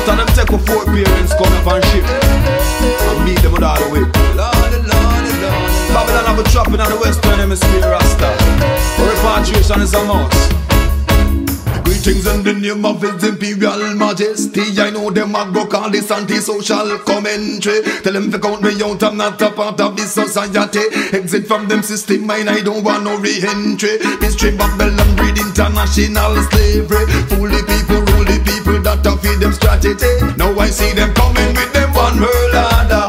After them take a four parents come up and ship And beat them with all the way Babylon have a trapping on the western hemisphere Rasta Repatriation is a must Greetings in the name of His Imperial Majesty. I know them a go call this anti-social commentary. Tell them to count me out, I'm not a part of this society. Exit from them system, mine, I don't want no re-entry. History Babylon breed international slavery. Fool the people, rule people, that a feed them strategy. Now I see them coming with them one world order.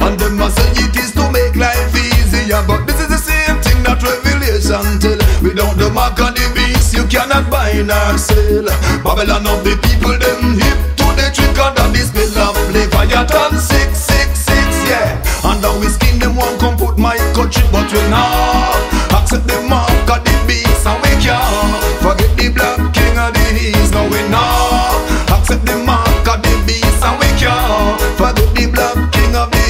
And them must say it is to make life easier. But this is the same thing that revelation tell. Without the mark of the beast, you cannot buy nor sell. Babylon of the people, them hip to the trick of the display of Leviathan 666, yeah. And now we skin them one come put my country, but we not accept the mark of the beast, and we can't forget the black king of the east. No, we not accept the mark of the beast, and we can't forget the black king of the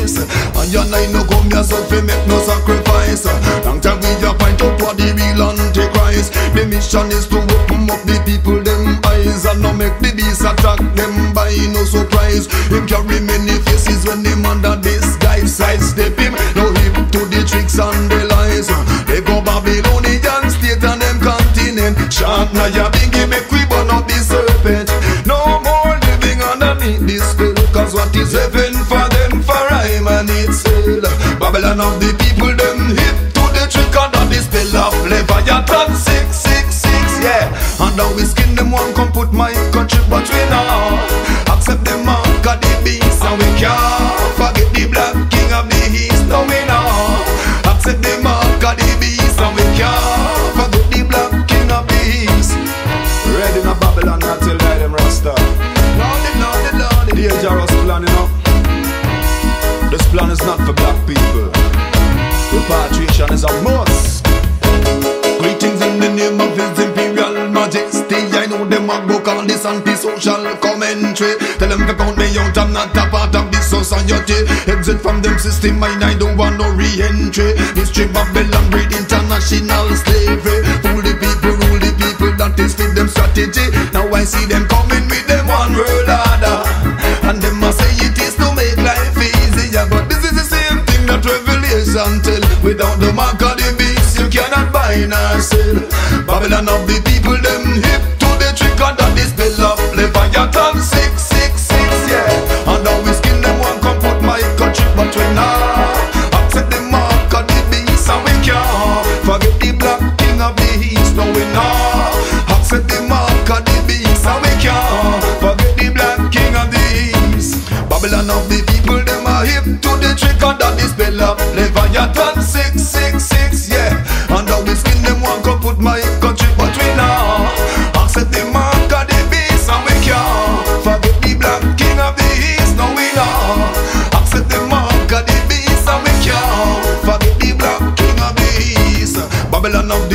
east. And you know, no come yourself, we make no sacrifice. Long time we a point out what the real antichrist. The mission is to open up the people them eyes and not make the beast attack them by no surprise. Him carry many faces when him under disguise. Sidestep him, no hip to the tricks and the lies. They go Babylonian state and them continent. Sharp now is heaven for them for I man it's hell. Babylon of the people them is a must. Greetings in the name of His Imperial Majesty. I know them a go call this anti-social commentary. Tell them to count me out, I'm not a part of this society. Exit from them system, mine, I don't want no re-entry. History Babylon breed international slavery. Fool the people, rule the people, that is fit them strategy. Now I see them coming Babylon of the people, them hip to the trick under the spell of Leviathan 666, yeah. And now we skin them one come put my country, but we not accept the mark of the beast, and we can't forget the black king of the east. No, we not accept the mark of the beast, and we can't forget the black king of the east. Babylon of the people, them are hip to the trick under the spell of Babylon